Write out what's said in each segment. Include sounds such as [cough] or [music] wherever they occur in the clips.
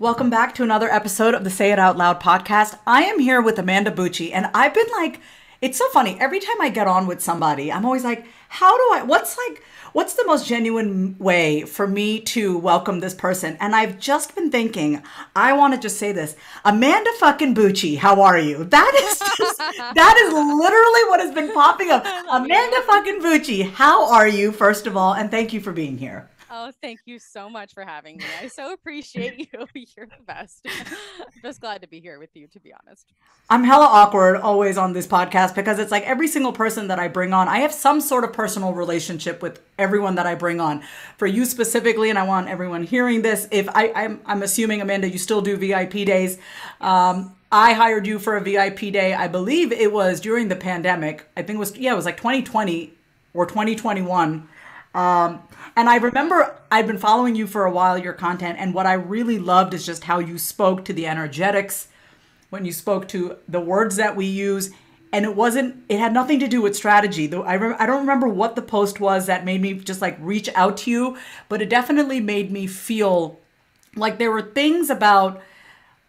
Welcome back to another episode of the Say It Out Loud podcast. I am here with Amanda Bucci, and I've been like, it's so funny. Every time I get on with somebody, I'm always like, how do I, what's like, what's the most genuine way for me to welcome this person? And I've just been thinking, I want to just say this Amanda fucking Bucci, how are you? [laughs] That is just, that is literally what has been popping up. [laughs] Amanda fucking Bucci, how are you, first of all? And thank you for being here. Oh, thank you so much for having me. I so appreciate you. [laughs] You're the best. Just glad to be here with you, to be honest. I'm hella awkward always on this podcast because it's like every single person that I bring on, I have some sort of personal relationship with everyone that I bring on. For you specifically, and I want everyone hearing this, if I, I'm, I'm assuming, Amanda, you still do VIP days. Um, I hired you for a VIP day. I believe it was during the pandemic. I think it was, yeah, it was like 2020 or 2021. Um, and I remember I've been following you for a while, your content, and what I really loved is just how you spoke to the energetics, when you spoke to the words that we use. And it wasn't, it had nothing to do with strategy. Though I, re- I don't remember what the post was that made me just like reach out to you, but it definitely made me feel like there were things about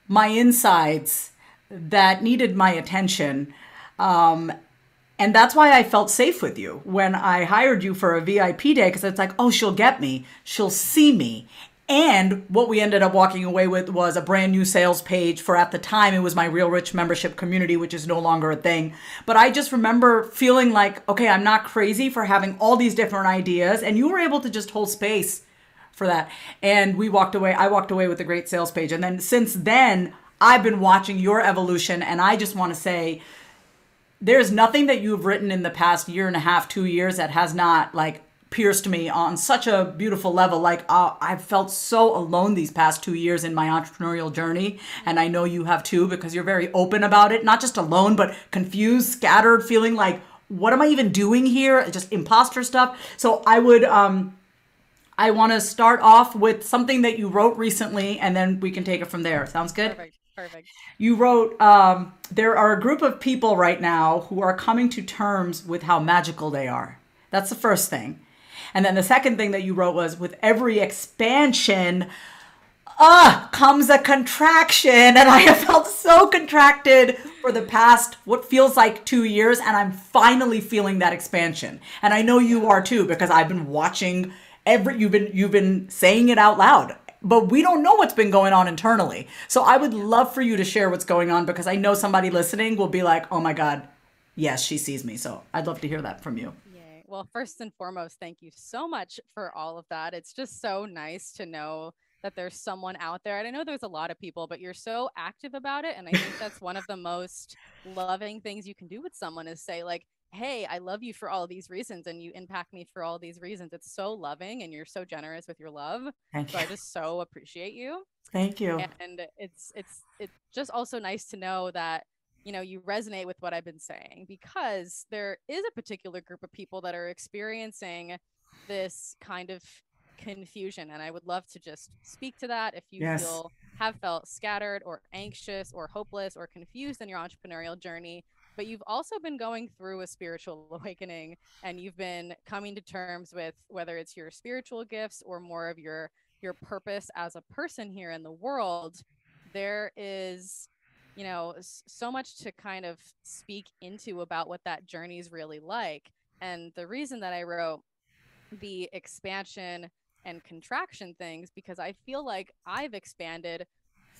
my insides that needed my attention. Um, and that's why I felt safe with you when I hired you for a VIP day because it's like, oh, she'll get me, she'll see me. And what we ended up walking away with was a brand new sales page for at the time it was my Real Rich membership community, which is no longer a thing. But I just remember feeling like, okay, I'm not crazy for having all these different ideas. And you were able to just hold space for that. And we walked away, I walked away with a great sales page. And then since then, I've been watching your evolution. And I just want to say, there's nothing that you've written in the past year and a half, two years that has not like pierced me on such a beautiful level. Like uh, I've felt so alone these past two years in my entrepreneurial journey, and I know you have too because you're very open about it. Not just alone, but confused, scattered, feeling like what am I even doing here? Just imposter stuff. So I would um. I want to start off with something that you wrote recently, and then we can take it from there. Sounds good? Perfect. Perfect. You wrote, um, there are a group of people right now who are coming to terms with how magical they are. That's the first thing. And then the second thing that you wrote was, with every expansion, ah, uh, comes a contraction. And I [laughs] have felt so contracted for the past, what feels like two years. And I'm finally feeling that expansion. And I know you are too, because I've been watching every, you've been, you've been saying it out loud but we don't know what's been going on internally. So I would love for you to share what's going on because I know somebody listening will be like, oh my God, yes, she sees me. So I'd love to hear that from you. Yay. Well, first and foremost, thank you so much for all of that. It's just so nice to know that there's someone out there. And I know there's a lot of people, but you're so active about it. And I think that's one of the most loving things you can do with someone is say, like, hey, I love you for all these reasons and you impact me for all these reasons. It's so loving and you're so generous with your love. Thank so you. I just so appreciate you. Thank you. And it's it's it's just also nice to know that you know you resonate with what I've been saying because there is a particular group of people that are experiencing this kind of confusion and I would love to just speak to that if you yes. feel have felt scattered or anxious or hopeless or confused in your entrepreneurial journey but you've also been going through a spiritual [laughs] awakening and you've been coming to terms with whether it's your spiritual gifts or more of your your purpose as a person here in the world there is you know so much to kind of speak into about what that journey is really like and the reason that i wrote the expansion and contraction things because i feel like i've expanded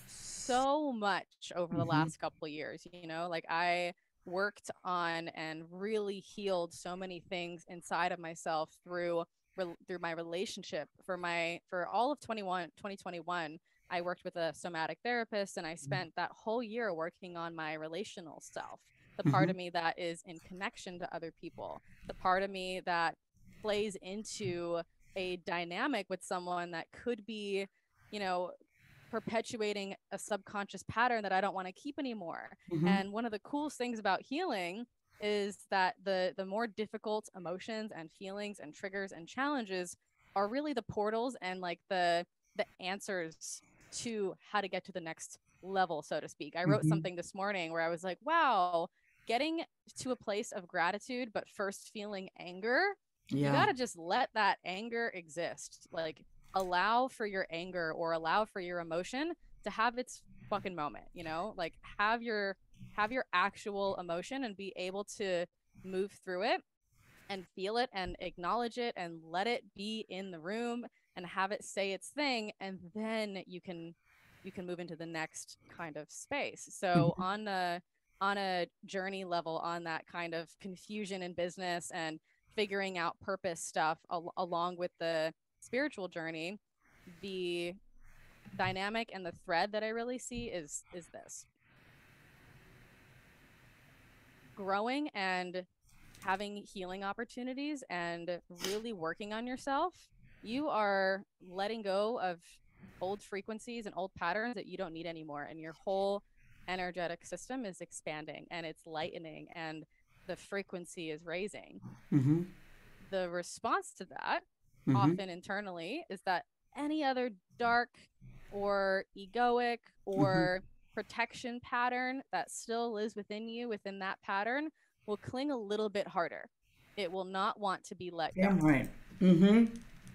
so much over the mm-hmm. last couple years you know like i worked on and really healed so many things inside of myself through through my relationship for my for all of 21 2021 i worked with a somatic therapist and i mm-hmm. spent that whole year working on my relational self the part mm-hmm. of me that is in connection to other people the part of me that plays into a dynamic with someone that could be you know perpetuating a subconscious pattern that I don't want to keep anymore. Mm-hmm. And one of the coolest things about healing is that the the more difficult emotions and feelings and triggers and challenges are really the portals and like the the answers to how to get to the next level so to speak. I wrote mm-hmm. something this morning where I was like, wow, getting to a place of gratitude but first feeling anger, yeah. you got to just let that anger exist. Like allow for your anger or allow for your emotion to have its fucking moment, you know? Like have your have your actual emotion and be able to move through it and feel it and acknowledge it and let it be in the room and have it say its thing and then you can you can move into the next kind of space so Mhm. on a on a journey level on that kind of confusion in business and figuring out purpose stuff al- along with the spiritual journey the dynamic and the thread that i really see is is this growing and having healing opportunities and really working on yourself, you are letting go of old frequencies and old patterns that you don't need anymore. And your whole energetic system is expanding and it's lightening and the frequency is raising. Mm-hmm. The response to that, Mhm. often internally, is that any other dark or egoic or protection pattern that still lives within you within that pattern will cling a little bit harder. It will not want to be let go. Damn right. Mm-hmm.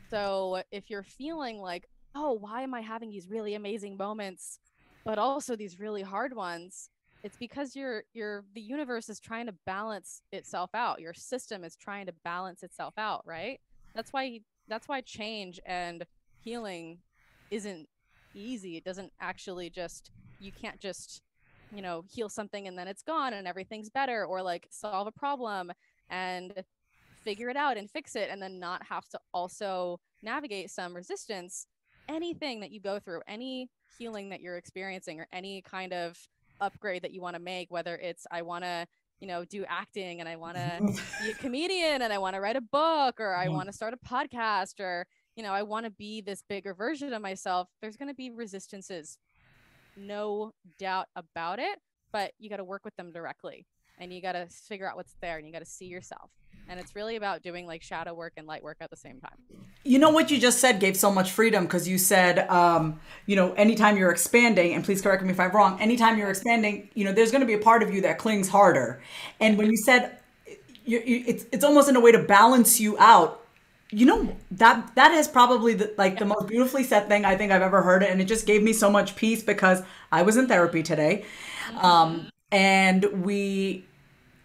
So if you're feeling like, oh, why am I having these really amazing moments, but also these really hard ones? It's because you're you're the universe is trying to balance itself out. Your system is trying to balance itself out, right? That's why that's why change and healing isn't easy. It doesn't actually just you can't just you know heal something and then it's gone and everything's better or like solve a problem and figure it out and fix it and then not have to also navigate some resistance anything that you go through any healing that you're experiencing or any kind of upgrade that you want to make whether it's i want to you know do acting and i want to [laughs] be a comedian and i want to write a book or i mm-hmm. want to start a podcast or you know i want to be this bigger version of myself there's going to be resistances no doubt about it but you got to work with them directly and you got to figure out what's there and you got to see yourself and it's really about doing like shadow work and light work at the same time You know what you just said gave so much freedom because you said, um, you know, anytime you're expanding, and please correct me if I'm wrong, anytime you're expanding, you know, there's going to be a part of you that clings harder. And when you said, you, you, it's it's almost in a way to balance you out. You know that that is probably the, like the most beautifully said thing I think I've ever heard, it and it just gave me so much peace because I was in therapy today, um, and we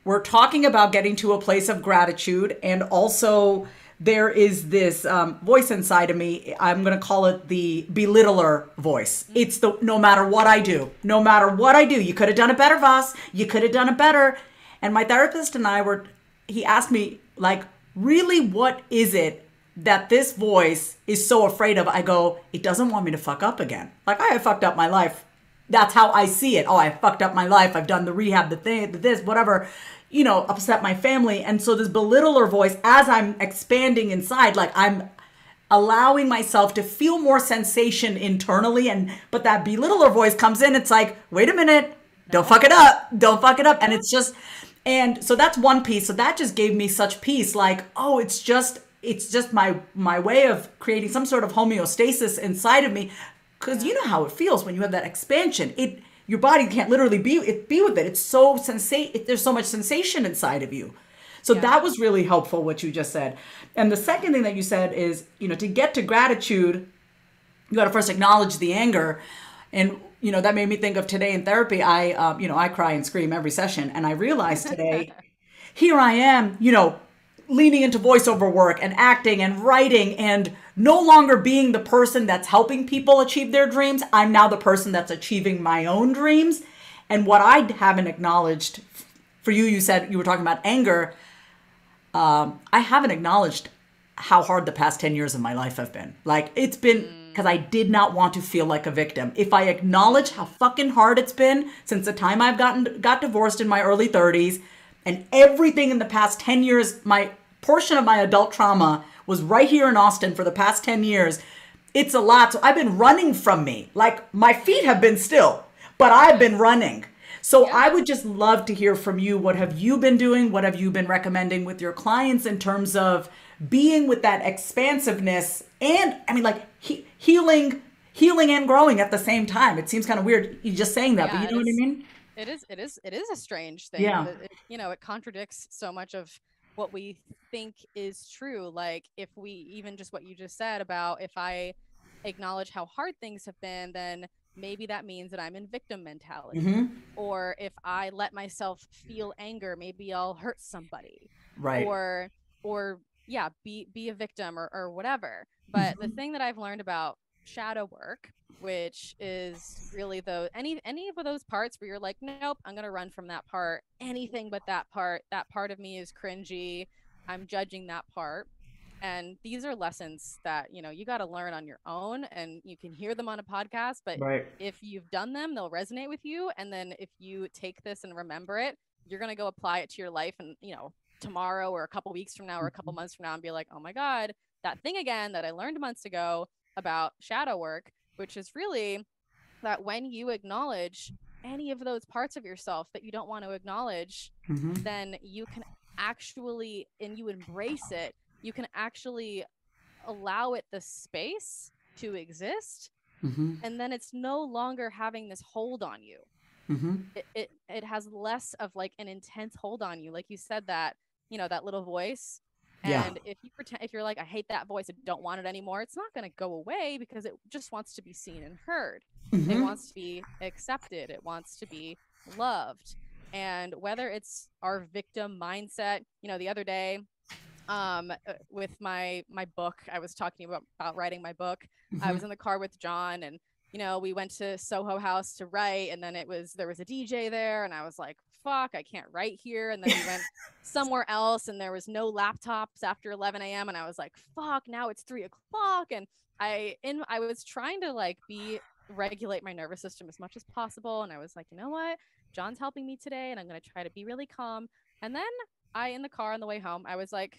we're talking about getting to a place of gratitude and also there is this um, voice inside of me. I'm going to call it the belittler voice. It's the no matter what i do no matter what i do you could have done it better voss you could have done it better. And my therapist and i were he asked me like really what is it that this voice is so afraid of? I go it doesn't want me to fuck up again. Like i have fucked up my life that's how I see it. Oh, I fucked up my life. I've done the rehab, the thing, the this, whatever, you know, upset my family. And so this belittler voice, as I'm expanding inside, like I'm allowing myself to feel more sensation internally. And but that belittler voice comes in, it's like, wait a minute, don't fuck it up. Don't fuck it up. And it's just and so that's one piece. So that just gave me such peace. Like, oh, it's just it's just my my way of creating some sort of homeostasis inside of me because you know how it feels when you have that expansion. It your body can't literally be it be with it. It's so sensate it, there's so much sensation inside of you. So that was really helpful what you just said. And the second thing that you said is you know to get to gratitude you got to first acknowledge the anger. And you know that made me think of today in therapy i um, you know i cry and scream every session. And i realized [laughs] today here i am you know leaning into voiceover work and acting and writing and no longer being the person that's helping people achieve their dreams i'm now the person that's achieving my own dreams. And what i haven't acknowledged for you you said you were talking about anger. Um, i haven't acknowledged how hard the past 10 years of my life have been. Like it's been because i did not want to feel like a victim. If i acknowledge how fucking hard it's been since the time i've gotten got divorced in my early 30s and everything in the past 10 years my portion of my adult trauma was right here in austin for the past 10 years. It's a lot. So i've been running from me. Like my feet have been still but i've been running. So i would just love to hear from you. What have you been doing? What have you been recommending with your clients in terms of being with that expansiveness and i mean like he- healing healing and growing at the same time? It seems kind of weird you just saying that Yeah, but you it know what i mean? it is it is it is a strange thing Yeah. that it- you know it contradicts so much of what we think is true like if we even just what you just said about if i acknowledge how hard things have been then maybe that means that I'm in victim mentality. Mm-hmm. Or if I let myself feel anger, maybe I'll hurt somebody. Right. Or or yeah, be be a victim or, or whatever. But the Mhm. thing that I've learned about shadow work, which is really the any any of those parts where you're like, nope, I'm gonna run from that part. Anything but that part. That part of me is cringy. I'm judging that part. And these are lessons that, you know, you got to learn on your own and you can hear them on a podcast, but right. if you've done them, they'll resonate with you. And then if you take this and remember it, you're going to go apply it to your life and, you know, tomorrow or a couple weeks from now or a couple mm-hmm. months from now and be like, oh my God, that thing again that I learned months ago about shadow work, which is really that when you acknowledge any of those parts of yourself that you don't want to acknowledge, Mm-hmm. then you can actually, and you embrace it, you can actually allow it the space to exist Mm-hmm. and then it's no longer having this hold on you Mm-hmm. it, it it has less of like an intense hold on you like you said that you know that little voice Yeah. and if you pretend if you're like i hate that voice i don't want it anymore it's not going to go away because it just wants to be seen and heard it Mm-hmm. wants to be accepted it wants to be loved and whether it's our victim mindset you know the other day um uh, with my my book i was talking about about writing my book Mm-hmm. I was in the car with John and you know, we went to Soho House to write and then it was there was a DJ there and I was like, fuck, I can't write here. And then we went [laughs] somewhere else and there was no laptops after 11 a.m. and I was like, fuck, now it's three o'clock. And I in I was trying to like be regulate my nervous system as much as possible. And I was like, you know what? John's helping me today and I'm gonna try to be really calm. And then I in the car on the way home, I was like,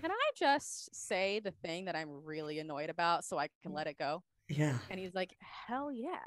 can I just say the thing that I'm really annoyed about so I can mm. let it go? Yeah. And he's like, hell yeah,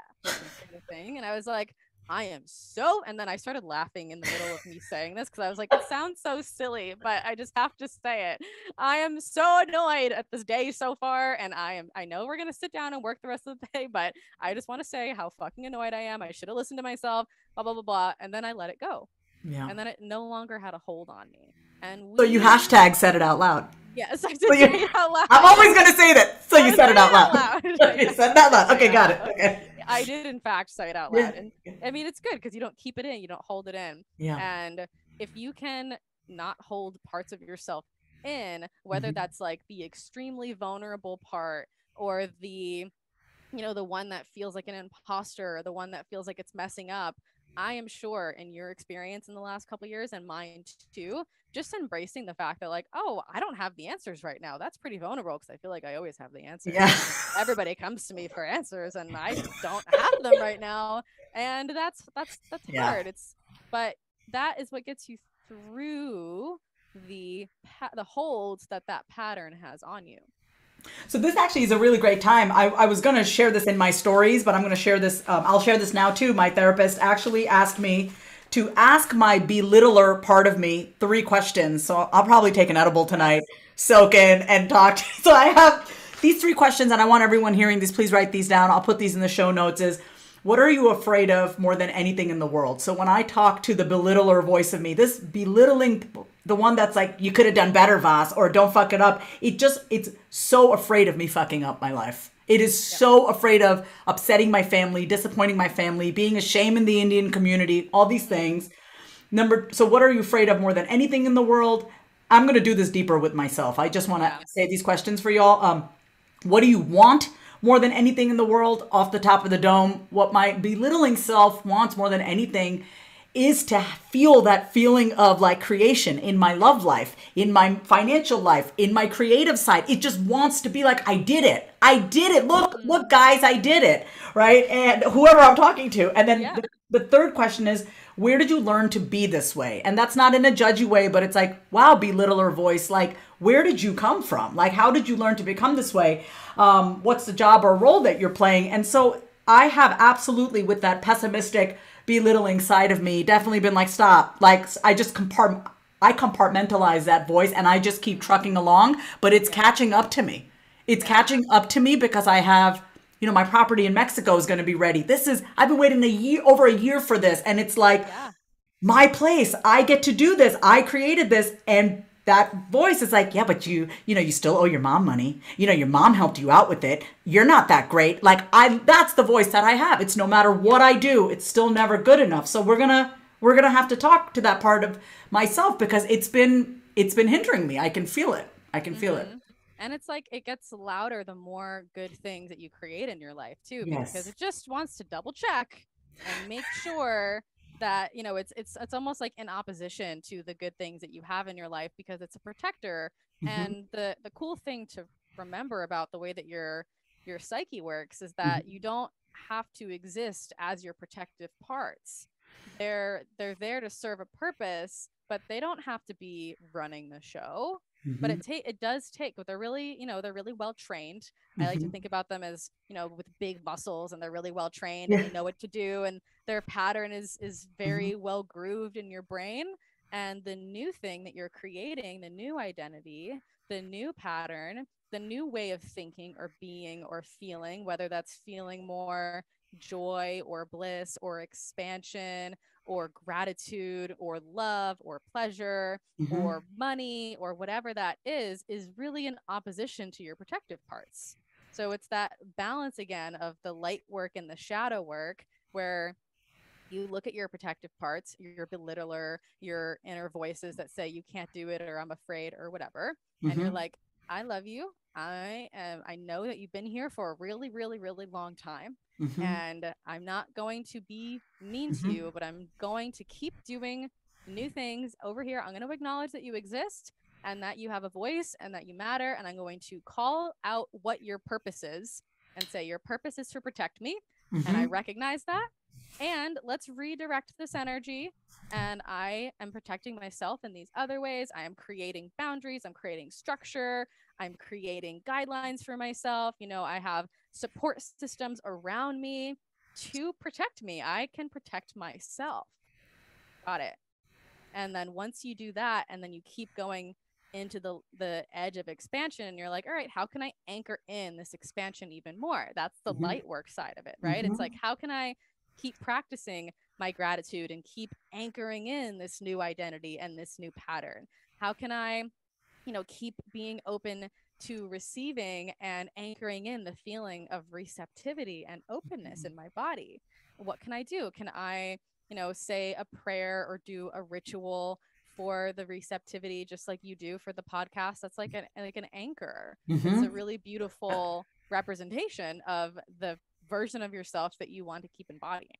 thing. And I was like, I am so. And then I started laughing in the middle of me saying this because I was like, it sounds so silly, but I just have to say it. I am so annoyed at this day so far. And I am, I know we're going to sit down and work the rest of the day, but I just want to say how fucking annoyed I am. I should have listened to myself, blah, blah, blah, blah. And then I let it go. Yeah. And then it no longer had a hold on me. And So you hashtag said it out loud. Yes, [laughs] I did So you- say it out loud. I'm always gonna say that. So I you said it out loud. Okay, [laughs] you said [laughs] it out loud. Okay, got it. Okay. I [laughs] did in fact say it out loud. And I mean it's good because you don't keep it in, you don't hold it in. Yeah. And if you can not hold parts of yourself in, whether Mhm. that's like the extremely vulnerable part or the you know, the one that feels like an imposter or the one that feels like it's messing up, I am sure in your experience in the last couple years and mine too, just embracing the fact that like, oh, I don't have the answers right now. That's pretty vulnerable because I feel like I always have the answers. Yeah. Everybody comes to me for answers and I don't have them right now. And that's that's that's [laughs] Yeah. hard. It's but that is what gets you through the pa- the holds that that pattern has on you. So this actually is a really great time. I, I was going to share this in my stories, but I'm going to share this. Um, I'll share this now too. My therapist actually asked me to ask my belittler part of me three questions. So I'll probably take an edible tonight, soak in, and talk. [laughs] So I have these three questions, and I want everyone hearing these. Please write these down. I'll put these in the show notes. Is what are you afraid of more than anything in the world? So when I talk to the belittler voice of me, this belittling, the one that's like, you could have done better, Voss, or don't fuck it up. It just, it's so afraid of me fucking up my life. It is so afraid of upsetting my family, disappointing my family, being a shame in the Indian community, all these things. Number, so what are you afraid of more than anything in the world? I'm going to do this deeper with myself. I just want to Yeah. say these questions for y'all. Um, what do you want more than anything in the world off the top of the dome? What my belittling self wants more than anything is to feel that feeling of like creation in my love life, in my financial life, in my creative side. It just wants to be like, I did it. I did it. Look, look, guys, I did it. Right. And whoever I'm talking to. And then Yeah. the, the third question is, where did you learn to be this way? And that's not in a judgy way, but it's like, wow, belittler voice. Like, where did you come from? Like, how did you learn to become this way? Um, what's the job or role that you're playing? And so I have absolutely, with that pessimistic, belittling side of me, definitely been like, stop. Like, I just compart, I compartmentalize that voice and I just keep trucking along, but it's catching up to me. It's catching up to me because I have, you know, my property in Mexico is going to be ready. This is, I've been waiting a year, over a year for this. And it's like, Yeah. my place. I get to do this. I created this. And that voice is like, yeah, but you, you know, you still owe your mom money. You know, your mom helped you out with it. You're not that great. Like I, that's the voice that I have. It's no matter what I do, it's still never good enough. So we're gonna, we're gonna have to talk to that part of myself because it's been, it's been hindering me. I can feel it. I can feel mm-hmm. it. And it's like it gets louder the more good things that you create in your life too, yes. because it just wants to double check and make sure that you know it's it's it's almost like in opposition to the good things that you have in your life because it's a protector mm-hmm. and the the cool thing to remember about the way that your your psyche works is that mm-hmm. you don't have to exist as your protective parts they're they're there to serve a purpose but they don't have to be running the show Mm-hmm. but it take it does take but they're really you know they're really well trained mm-hmm. i like to mm-hmm. think about them as you know with big muscles and they're really well trained yeah. and they know what to do and their pattern is is very mm-hmm. well grooved in your brain and the new thing that you're creating the new identity the new pattern the new way of thinking or being or feeling whether that's feeling more joy or bliss or expansion or gratitude or love or pleasure mm-hmm. or money or whatever that is is really in opposition to your protective parts so it's that balance again of the light work and the shadow work where you look at your protective parts, your belittler, your inner voices that say you can't do it or I'm afraid or whatever. Mm-hmm. And you're mm-hmm. like, I love you. I am I know that you've been here for a really, really, really long time. Mm-hmm. And I'm not going to be mean mm-hmm. to you, but I'm going to keep doing new things over here. I'm going to acknowledge that you exist and that you have a voice and that you matter. And I'm going to call out what your purpose is and say, Your purpose is to protect me. And I mm-hmm. recognize that. And let's redirect this energy. And I am protecting myself in these other ways. I am creating boundaries, I'm creating structure, I'm creating guidelines for myself. You know, I have support systems around me to protect me. I can protect myself. Got it. And then once you do that, and then you keep going into the the edge of expansion and you're like all right how can i anchor in this expansion even more that's the mm-hmm. light work side of it right mm-hmm. it's like how can i keep practicing my gratitude and keep anchoring in this new identity and this new pattern? How can I, you know, keep being open to receiving and anchoring in the feeling of receptivity and openness in my body? What can I do? Can I, you know, say a prayer or do a ritual for the receptivity just like you do for the podcast? That's like an like an anchor. Mm-hmm. It's a really beautiful representation of the version of yourself that you want to keep embodying.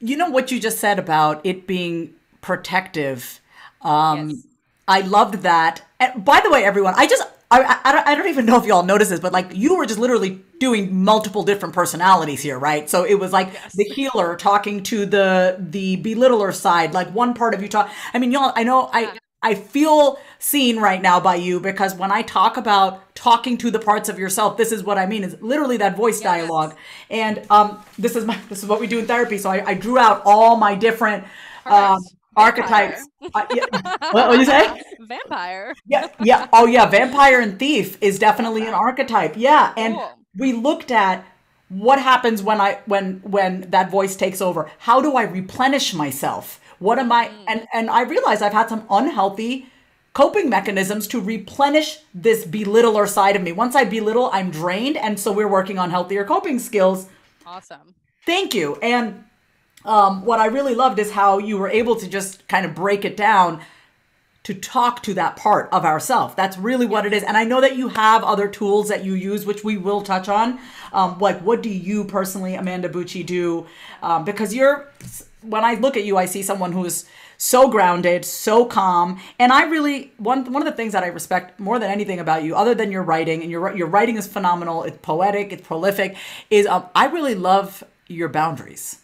You know what you just said about it being protective. Um, yes. I loved that. And by the way, everyone, I just I, I, I don't even know if y'all noticed this, but like you were just literally doing multiple different personalities here, right? So it was like yes. the healer talking to the the belittler side, like one part of you talk. I mean, y'all, I know. I I feel seen right now by you because when I talk about talking to the parts of yourself, this is what I mean. Is literally that voice yes. dialogue, and um, this is my this is what we do in therapy. So I, I drew out all my different. Um, archetypes. Uh, yeah. [laughs] what would you say? Vampire. Yeah, yeah. Oh, yeah. Vampire and thief is definitely an archetype. Yeah, and cool. we looked at what happens when I when when that voice takes over. How do I replenish myself? What am I? Mm. And and I realize I've had some unhealthy coping mechanisms to replenish this belittler side of me. Once I belittle, I'm drained, and so we're working on healthier coping skills. Awesome. Thank you. And um, what I really loved is how you were able to just kind of break it down to talk to that part of ourself. That's really what it is. And I know that you have other tools that you use, which we will touch on. Um, like, what do you personally, Amanda Bucci, do? Um, because you're when I look at you, I see someone who's so grounded, so calm, and I really one one of the things that I respect more than anything about you, other than your writing, and your your writing is phenomenal. It's poetic, it's prolific. Is um, I really love your boundaries.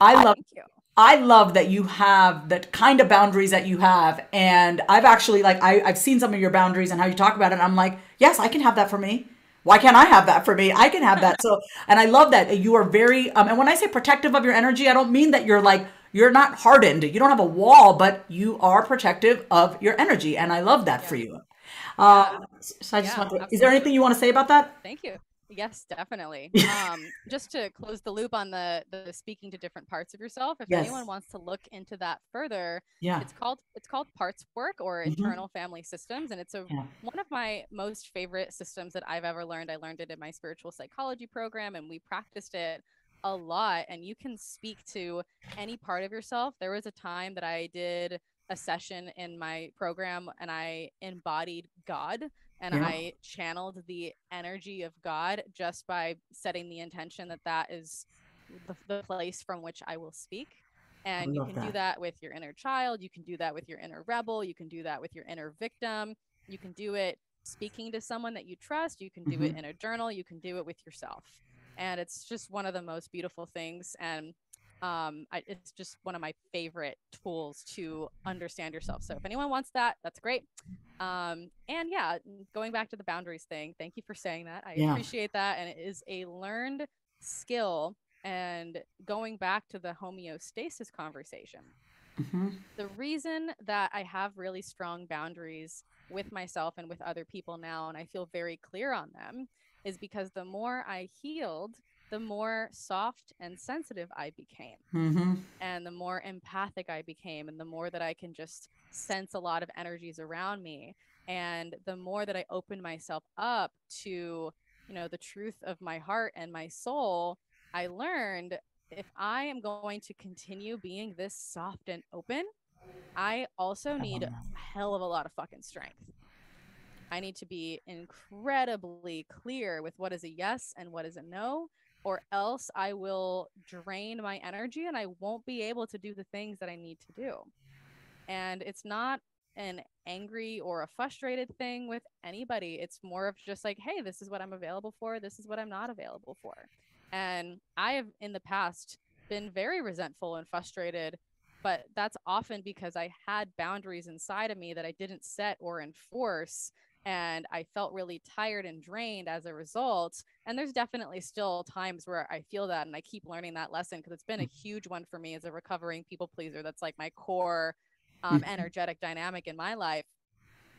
I love. you I love that you have that kind of boundaries that you have, and I've actually like I, I've seen some of your boundaries and how you talk about it. And I'm like, yes, I can have that for me why can't I have that for me? I can have that. So, [laughs] and I love that you are very, um, and when I say protective of your energy, I don't mean that you're like, you're not hardened. You don't have a wall, but you are protective of your energy. And I love that yeah. for you. Uh, so I just yeah, want to, absolutely. is there anything you want to say about that? Thank you. Yes, definitely. [laughs] um, just to close the loop on the the speaking to different parts of yourself, if Yes. anyone wants to look into that further, Yeah. it's called it's called parts work or Mhm. internal family systems, and it's a Yeah. one of my most favorite systems that I've ever learned. I learned it in my spiritual psychology program, and we practiced it a lot. And you can speak to any part of yourself. There was a time that I did a session in my program, and I embodied God and Yeah. I channeled the energy of God just by setting the intention that that is the, the place from which I will speak. And you can do that. that with your inner child, you can do that with your inner rebel, you can do that with your inner victim, you can do it speaking to someone that you trust, you can do it Mhm. in a journal, you can do it with yourself. And it's just one of the most beautiful things. And um, I, it's just one of my favorite tools to understand yourself. So if anyone wants that, that's great. Um, and yeah, going back to the boundaries thing, thank you for saying that. I Yeah. appreciate that. And it is a learned skill. And going back to the homeostasis conversation, Mhm. the reason that I have really strong boundaries with myself and with other people now, and I feel very clear on them, is because the more I healed, the more soft and sensitive I became Mhm. and the more empathic I became, and the more that I can just sense a lot of energies around me, and the more that I opened myself up to, you know, the truth of my heart and my soul, I learned if I am going to continue being this soft and open, I also need a hell of a lot of fucking strength. I need to be incredibly clear with what is a yes and what is a no, or else I will drain my energy and I won't be able to do the things that I need to do. And it's not an angry or a frustrated thing with anybody. It's more of just like, hey, this is what I'm available for. This is what I'm not available for. And I have in the past been very resentful and frustrated, but that's often because I had boundaries inside of me that I didn't set or enforce. And I felt really tired and drained as a result. And there's definitely still times where I feel that. And I keep learning that lesson because it's been a huge one for me as a recovering people pleaser. That's like my core um, Mhm. energetic dynamic in my life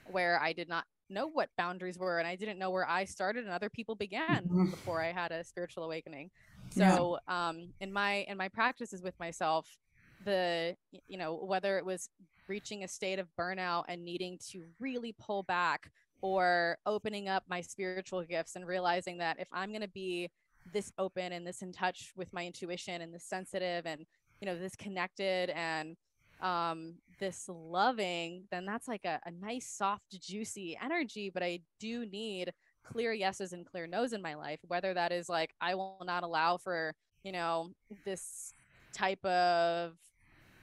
where I did not know what boundaries were and I didn't know where I started and other people began Mhm. before I had a spiritual awakening. Yeah. So um in my in my practices with myself, the you know, whether it was reaching a state of burnout and needing to really pull back or opening up my spiritual gifts and realizing that if I'm going to be this open and this in touch with my intuition and this sensitive and you know this connected and um this loving then that's like a, a nice soft juicy energy. But i do need clear yeses and clear nos in my life whether that is like i will not allow for you know this type of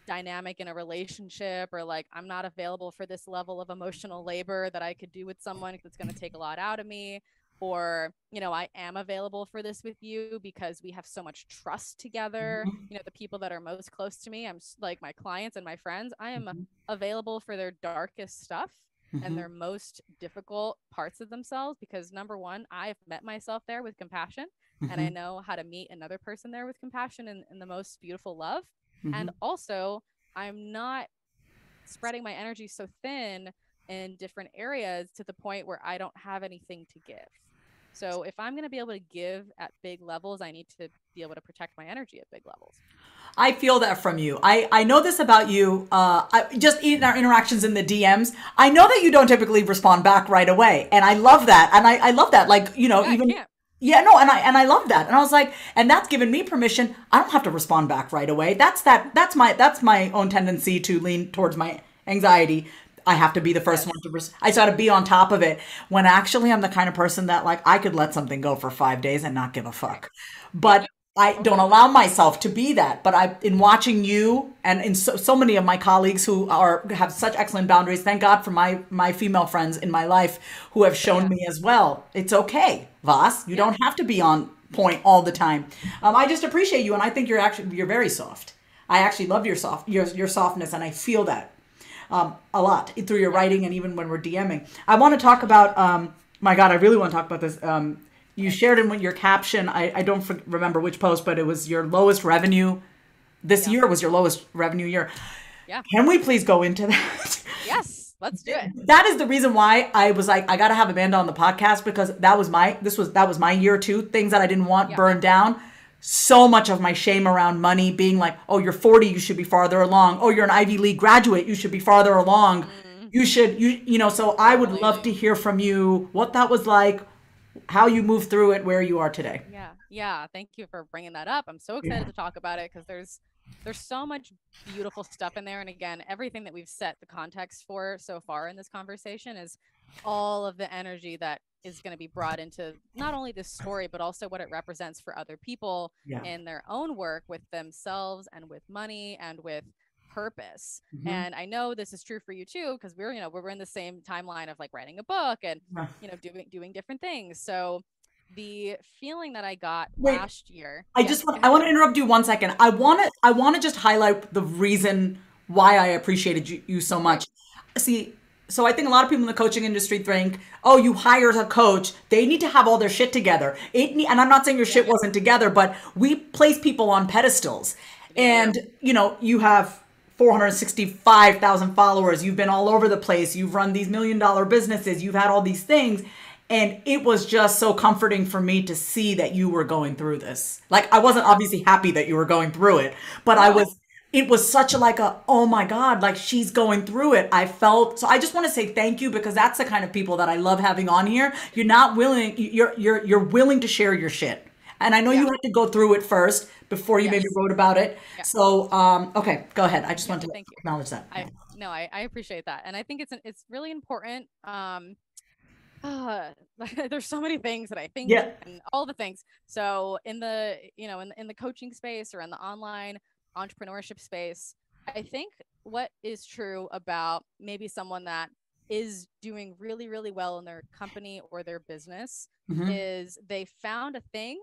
dynamic in a relationship or like i'm not available for this level of emotional labor that i could do with someone that's going to take a lot out of me or you know i am available for this with you because we have so much trust together Mhm. you know the people that are most close to me i'm like my clients and my friends i am Mhm. available for their darkest stuff Mhm. and their most difficult parts of themselves because number one i've met myself there with compassion and i Mhm. know how to meet another person there with compassion and, and the most beautiful love Mhm. and also i'm not spreading my energy so thin in different areas to the point where i don't have anything to give so if i'm going to be able to give at big levels i need to be able to protect my energy at big levels I feel that from you. I, I know this about you. Uh, I, just in our interactions in the DMs, I know that you don't typically respond back right away, and I love that. And I, I love that. Like you know, Yeah, even. Yeah, no, and I and I love that. And I was like, and that's given me permission. I don't have to respond back right away. That's that. That's my that's my own tendency to lean towards my anxiety. I have to be the first one to. Res- I got to be on top of it. When actually, I'm the kind of person that like I could let something go for five days and not give a fuck. But I don't allow myself to be that. But I, in watching you and in so, so many of my colleagues who are have such excellent boundaries, thank God for my my female friends in my life who have shown Yeah. me as well. It's okay, Voss. You don't have to be on point all the time. Um, I just appreciate you, and I think you're actually you're very soft. I actually love your soft your your softness, and I feel that um, a lot through your writing and even when we're DMing. I want to talk about. Um, my God, I really want to talk about this. Um, you shared in your caption. I, I don't remember which post, but it was your lowest revenue. This Yeah. year was your lowest revenue year. Yeah. Can we please go into that? [laughs] yes let's do it. That is the reason why I was like, I gotta have Amanda on the podcast because that was my this was that was my year too. Things that I didn't want Yeah. burned down. So much of my shame around money being like, oh, you're 40, you should be farther along. Oh, you're an Ivy League graduate, you should be farther along. Mm. You should you you know, so I would love to hear from you what that was like, how you move through it, where you are today. Yeah. Yeah. Thank you for bringing that up. I'm so excited Yeah. to talk about it because there's there's so much beautiful stuff in there. And again, everything that we've set the context for so far in this conversation is all of the energy that is going to be brought into not only this story, but also what it represents for other people Yeah. in their own work with themselves and with money and with purpose. Mhm. And I know this is true for you too, because we're, you know, we're in the same timeline of like writing a book and Yeah. you know doing doing different things so the feeling that i got Wait, last year I Yeah, just want I want to interrupt you one second. I want to I want to just highlight the reason why I appreciated you, you so much. See, so I think a lot of people in the coaching industry think, "Oh, you hire a coach, they need to have all their shit together." It ne- and I'm not saying your shit wasn't together, but we place people on pedestals. And, you know, you have 465,000 followers. You've been all over the place. You've run these million dollar businesses. You've had all these things. And it was just so comforting for me to see that you were going through this. Like I wasn't obviously happy that you were going through it, but I was it was such a like a oh my god, like she's going through it. I felt so I just want to say thank you because that's the kind of people that I love having on here. You're not willing you're you're you're willing to share your shit. And I know you had to go through it first before you maybe wrote about it. Yeah. So um okay, go ahead. I just want to thank you. acknowledge that. i no I, I appreciate that and i think it's an, it's really important um uh, [laughs] there's so many things that i think Yeah. and all the things so in the you know in, in the coaching space or in the online entrepreneurship space i think what is true about maybe someone that is doing really really well in their company or their business Mhm. is they found a thing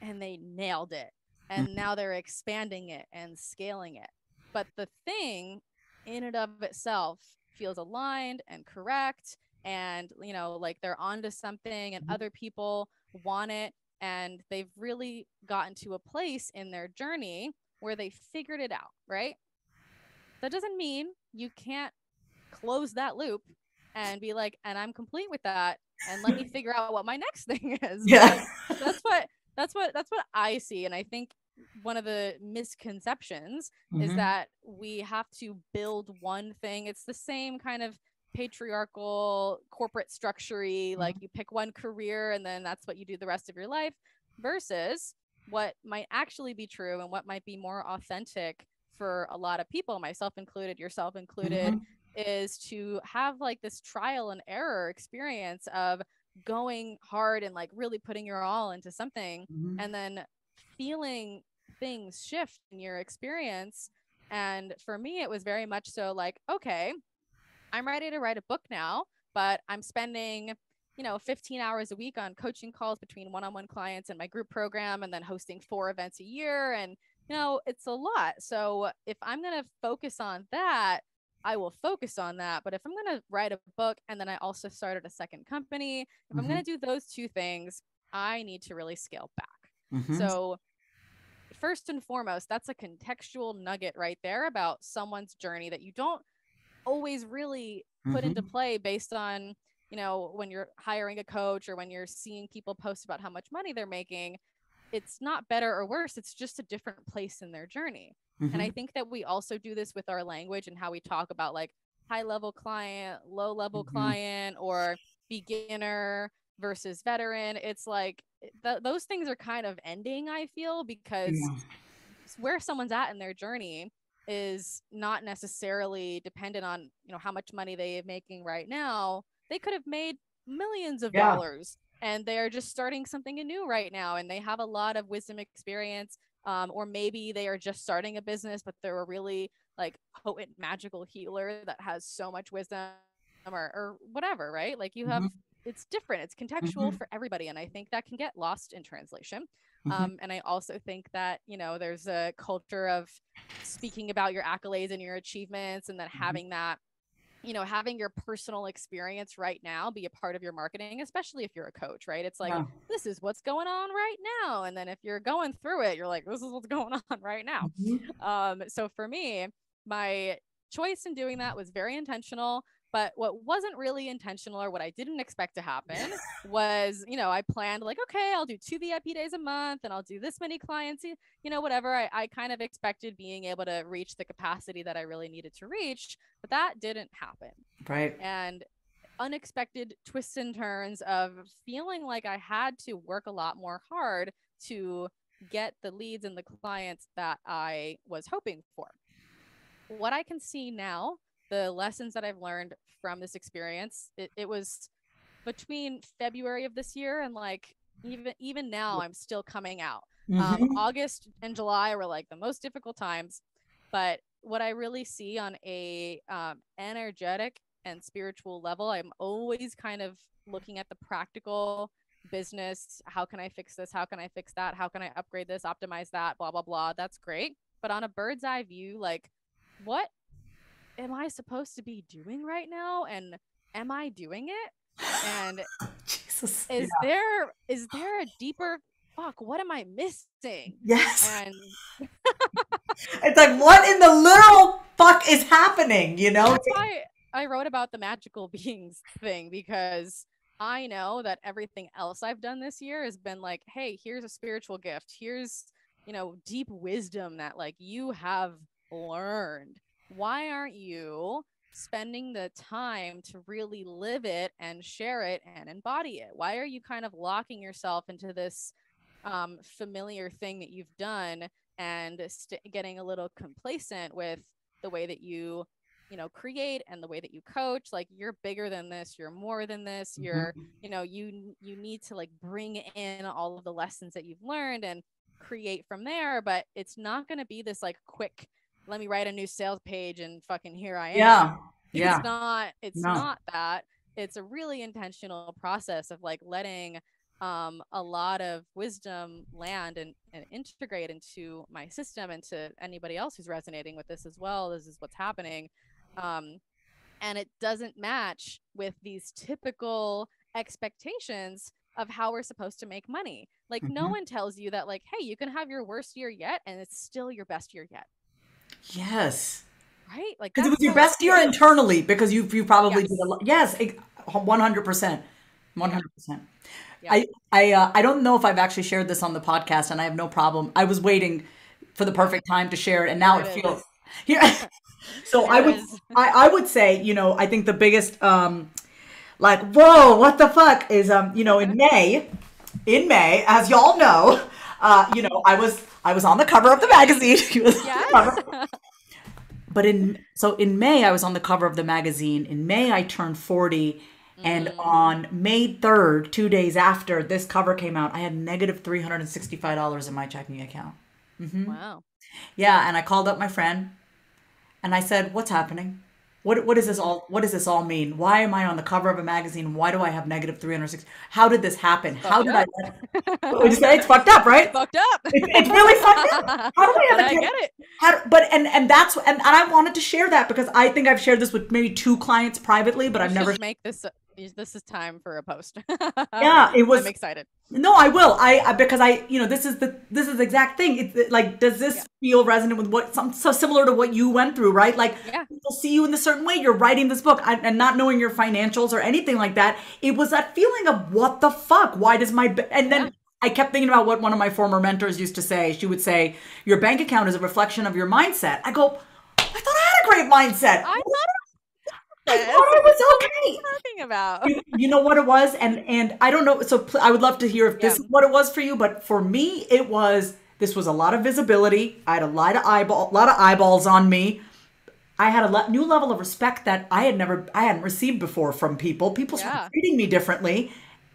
and they nailed it and now they're expanding it and scaling it but the thing in and of itself feels aligned and correct and you know like they're onto something and Mhm. other people want it and they've really gotten to a place in their journey where they figured it out right that doesn't mean you can't close that loop and be like and i'm complete with that and let me [laughs] figure out what my next thing is Yeah. that's what that's what that's what i see and i think one of the misconceptions is Mhm. that we have to build one thing it's the same kind of patriarchal corporate structure like you pick one career and then that's what you do the rest of your life versus what might actually be true and what might be more authentic for a lot of people myself included yourself included Mhm. is to have like this trial and error experience of going hard and like really putting your all into something Mhm. and then feeling things shift in your experience. And for me it was very much so like okay i'm ready to write a book now but i'm spending you know 15 hours a week on coaching calls between one-on-one clients and my group program and then hosting four events a year. And you know it's a lot. So if i'm going to focus on that I will focus on that. But if I'm going to write a book and then I also started a second company, if I'm going to do those two things, I need to really scale back. Mhm. So, first and foremost, that's a contextual nugget right there about someone's journey that you don't always really put into play based on, you know, when you're hiring a coach or when you're seeing people post about how much money they're making. It's not better or worse, it's just a different place in their journey. And I Mhm. think that we also do this with our language and how we talk about like high level client, low level Mhm. client, or beginner versus veteran. It's like th- those things are kind of ending, I feel, because Yeah. where someone's at in their journey is not necessarily dependent on you know how much money they are making right now they could have made millions of Yeah. dollars and they're just starting something new right now and they have a lot of wisdom experience um, or maybe they are just starting a business but they're a really like potent magical healer that has so much wisdom or, or whatever right like you have Mhm. it's different it's contextual Mhm. for everybody and i think that can get lost in translation Mhm. um, and I also think that, you know, there's a culture of speaking about your accolades and your achievements and then Mhm. having that, you know, having your personal experience right now be a part of your marketing, especially if you're a coach, right? It's like, Yeah. this is what's going on right now. And then if you're going through it, you're like, this is what's [laughs] going on right now. Mhm. Um, so for me, my choice in doing that was very intentional. But what wasn't really intentional or what I didn't expect to happen [laughs] was, you know, I planned like, okay, I'll do two VIP days a month and I'll do this many clients, you know, whatever. I, I kind of expected being able to reach the capacity that I really needed to reach, but that didn't happen. Right. And unexpected twists and turns of feeling like I had to work a lot more hard to get the leads and the clients that I was hoping for. What I can see now the lessons that I've learned from this experience, it, it was between February of this year and like even even now I'm still coming out. Um, mm-hmm. Um, August and July were like the most difficult times, but what I really see on a um, energetic and spiritual level, I'm always kind of looking at the practical business. How can I fix this? How can I fix that? How can I upgrade this? Optimize that? Blah blah blah. That's great. But on a bird's eye view, like what am I supposed to be doing right now? And am I doing it? And [gasps] Jesus, is yeah. there is there a deeper fuck? What am I missing? Yes. And [laughs] it's like what in the literal fuck is happening? You know. That's why I wrote about the magical [laughs] beings thing because I know that everything else I've done this year has been like, hey, here's a spiritual gift. Here's you know deep wisdom that like you have learned why aren't you spending the time to really live it and share it and embody it? Why are you kind of locking yourself into this um, familiar thing that you've done and st- getting a little complacent with the way that you you know create and the way that you coach like you're bigger than this you're more than this mm-hmm. you're you know you you need to like bring in all of the lessons that you've learned and create from there but it's not going to be this like quick let me write a new sales page and fucking here I am. Yeah. Yeah. It's not it's no. not that. It's a really intentional process of like letting um, a lot of wisdom land and, and integrate into my system and to anybody else who's resonating with this as well. This is what's happening. Um, and it doesn't match with these typical expectations of how we're supposed to make money. Like, mm-hmm. no one tells you that, like, hey, you can have your worst year yet and it's still your best year yet. Yes. Right? Like because it was your best year internally because you you probably yes. did a lot. Yes, one hundred percent, one hundred percent. I I uh, I don't know if I've actually shared this on the podcast, and I have no problem. I was waiting for the perfect time to share it, and now it, it feels here. [laughs] [laughs] so I would I, I would say you know I think the biggest um like whoa what the fuck is um you know in [laughs] May in May as y'all know uh you know I was I was on the cover of the magazine. [laughs] yes. but in so in May I was on the cover of the magazine. In May I turned 40 and mm. on May 3rd, 2 days after this cover came out, I had negative $365 in my checking account. Mm-hmm. Wow. Yeah, and I called up my friend and I said, "What's happening?" What what does this all what does this all mean? Why am I on the cover of a magazine? Why do I have negative 306? How did this happen? How did up. I what you say? It's fucked up, right? It's fucked up. It, it's really fucked up. [laughs] How do I have but a I get it. How, but and and that's and, and I wanted to share that because I think I've shared this with maybe two clients privately, but I've never make this this is time for a post. [laughs] yeah, it was. I'm excited. No, I will. I, I because I you know this is the this is the exact thing. It's like does this yeah. feel resonant with what some so similar to what you went through, right? Like yeah. people see you in a certain way. You're writing this book I, and not knowing your financials or anything like that. It was that feeling of what the fuck? Why does my and then. Yeah. I kept thinking about what one of my former mentors used to say. She would say, "Your bank account is a reflection of your mindset." I go, "I thought I had a great mindset." I thought I thought it was [laughs] okay. talking about? You, you, know what it was, and and I don't know. So pl- I would love to hear if this yeah. is what it was for you. But for me, it was. This was a lot of visibility. I had a lot of eyeball, a lot of eyeballs on me. I had a le- new level of respect that I had never, I hadn't received before from people. People yeah. started treating me differently,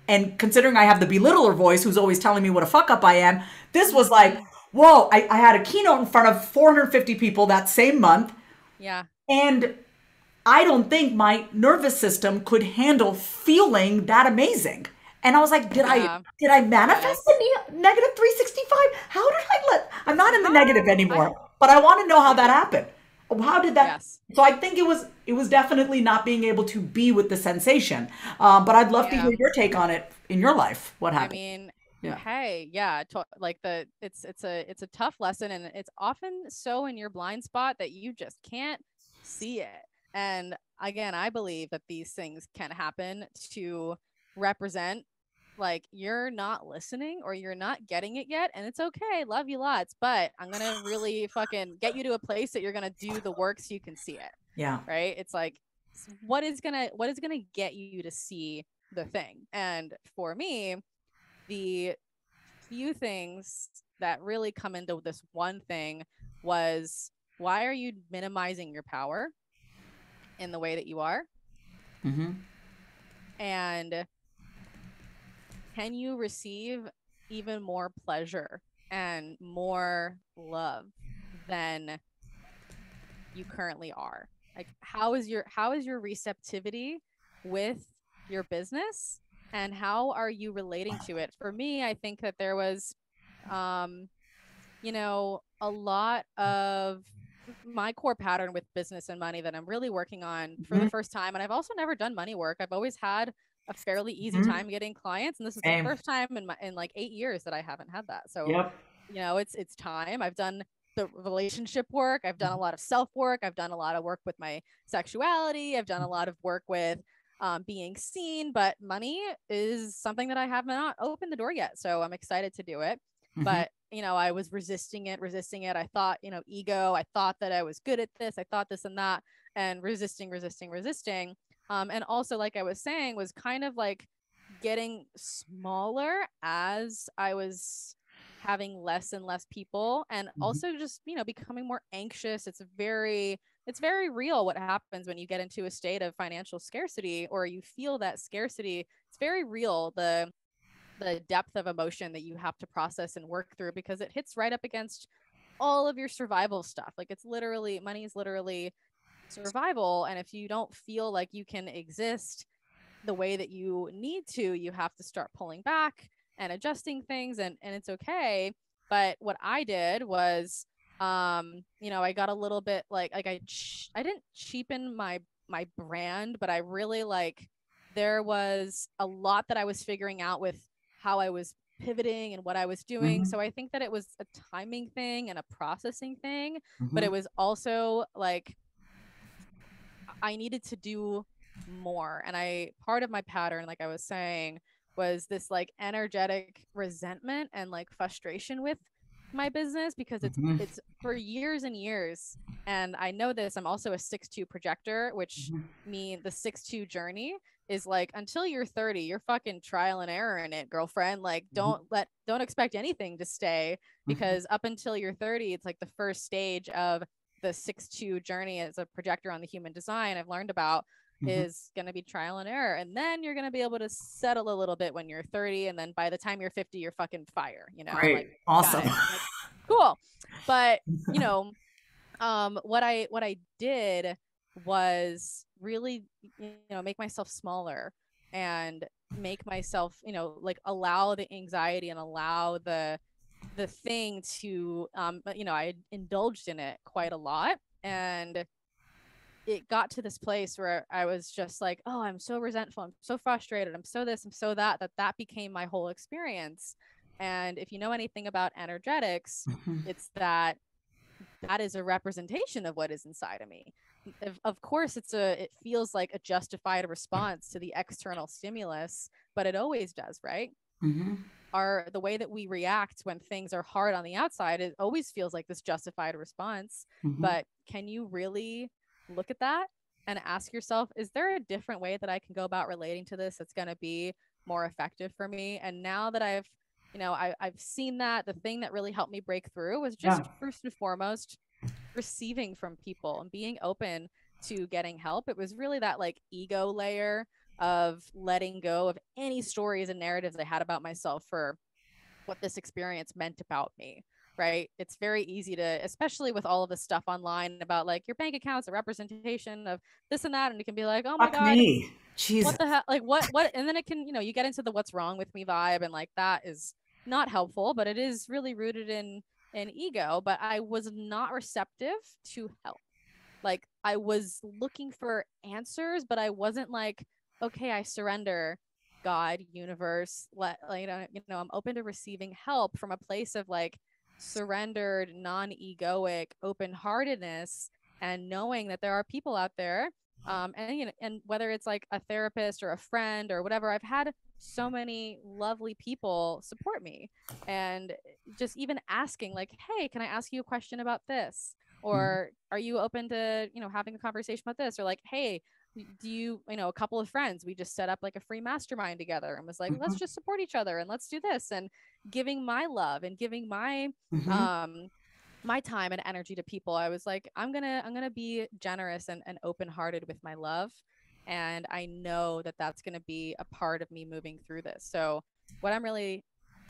and considering I have the belittler voice, who's always telling me what a fuck up I am, this was like, mm-hmm. whoa! I, I had a keynote in front of 450 people that same month. Yeah. And I don't think my nervous system could handle feeling that amazing. And I was like, did yeah. I did I manifest yes. the negative 365? How did I let I'm not in the negative anymore, I, but I want to know how that happened. How did that yes. so I think it was it was definitely not being able to be with the sensation. Um, but I'd love yeah. to hear your take on it in your life. What happened? I mean, yeah. hey yeah to, like the it's it's a it's a tough lesson and it's often so in your blind spot that you just can't see it And again, I believe that these things can happen to represent like you're not listening or you're not getting it yet and it's okay love you lots but i'm gonna really fucking get you to a place that you're gonna do the work so you can see it yeah. right? It's like what is gonna what is gonna get you to see the thing? And for me the few things that really come into this one thing was why are you minimizing your power in the way that you are. Mm-hmm. and can you receive even more pleasure and more love than you currently are? Like how is your how is your receptivity with your business? And how are you relating to it? For me i think that there was um you know a lot of my core pattern with business and money that i'm really working on for mm-hmm. the first time and i've also never done money work i've always had a fairly easy mm-hmm. time getting clients and this is Same. the first time in my in like eight years that i haven't had that so yep. you know it's it's time i've done the relationship work i've done a mm-hmm. lot of self work i've done a lot of work with my sexuality i've done a lot of work with um, being seen but money is something that i have not opened the door yet so i'm excited to do it mm-hmm. but you know i was resisting it resisting it. I thought you know ego. I thought that i was good at this. I thought this and that and resisting resisting resisting. Um, and also like i was saying was kind of like getting smaller as i was having less and less people and mm-hmm. also just you know becoming more anxious. It's very it's very real what happens when you get into a state of financial scarcity or you feel that scarcity. It's very real. The the depth of emotion that you have to process and work through because it hits right up against all of your survival stuff. Like it's literally money is literally survival and if you don't feel like you can exist the way that you need to you have to start pulling back and adjusting things and and it's okay. But what i did was um you know i got a little bit like like i ch- i didn't cheapen my my brand but i really like there was a lot that i was figuring out with how i was pivoting and what i was doing mm-hmm. so i think that it was a timing thing and a processing thing mm-hmm. but it was also like i needed to do more and i part of my pattern like i was saying was this like energetic resentment and like frustration with my business because it's mm-hmm. it's for years and years and i know this i'm also a 6-2 projector which mm-hmm. mean the 6-2 journey is like until you're 30 you're fucking trial and error in it girlfriend like mm-hmm. don't mm-hmm. let don't expect anything to stay mm-hmm. because up until you're 30 it's like the first stage of the 6-2 journey as a projector on the human design i've learned about mm-hmm. is going to be trial and error. And then you're going to be able to settle a little bit when you're 30. And then by the time you're 50, you're fucking fire, you know? Great. Like, awesome. Like, cool. But, you [laughs] know, um, what I, what I did was really, you know, make myself smaller and make myself, you know, like allow the anxiety and allow the, the thing to um you know i indulged in it quite a lot and it got to this place where I was just like, oh, I'm so resentful. I'm so frustrated. I'm so this, I'm so that, that that became my whole experience. And if you know anything about energetics, mm-hmm. it's that that is a representation of what is inside of me. Of, of course, it's a, it feels like a justified response to the external stimulus, but it always does, right? Mm-hmm. Our, the way that we react when things are hard on the outside, it always feels like this justified response. Mm-hmm. But can you really look at that and ask yourself, is there a different way that I can go about relating to this that's going to be more effective for me? And now that I've, you know, I, I've seen that, the thing that really helped me break through was just yeah. first and foremost receiving from people and being open to getting help. It was really that like ego layer of letting go of any stories and narratives I had about myself for what this experience meant about me right? It's very easy to, especially with all of the stuff online about like your bank account's a representation of this and that, and it can be like, oh my Fuck god, me. Jesus. what the hell? Like what? What? And then it can, you know, you get into the what's wrong with me vibe, and like that is not helpful, but it is really rooted in in ego. But I was not receptive to help. Like I was looking for answers, but I wasn't like, okay, I surrender. God, universe, let you know, you know, I'm open to receiving help from a place of like, surrendered, non egoic, open heartedness and knowing that there are people out there um, and you know, and whether it's like a therapist or a friend or whatever, I've had so many lovely people support me, and just even asking like, "Hey, can I ask you a question about this?" Mm-hmm. Or are you open to you know having a conversation about this? Or like, "Hey, do you you know a couple of friends we just set up like a free mastermind together and was like let's Mhm. just support each other and let's do this and giving my love and giving my Mhm. um my time and energy to people i was like i'm gonna i'm gonna be generous and, and open-hearted with my love and i know that that's gonna be a part of me moving through this so what i'm really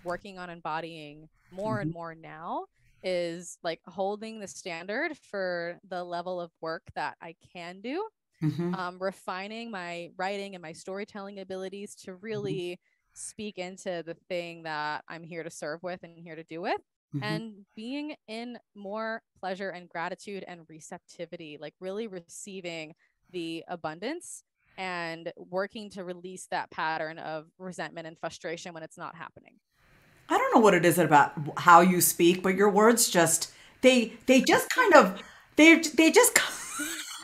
working on embodying more and more now is like holding the standard for the level of work that i can do Mhm. um, refining my writing and my storytelling abilities to really speak into the thing that i'm here to serve with and here to do with Mhm. and being in more pleasure and gratitude and receptivity, like really receiving the abundance and working to release that pattern of resentment and frustration when it's not happening. I don't know what it is about how you speak, but your words just they they just kind of they they just. [laughs]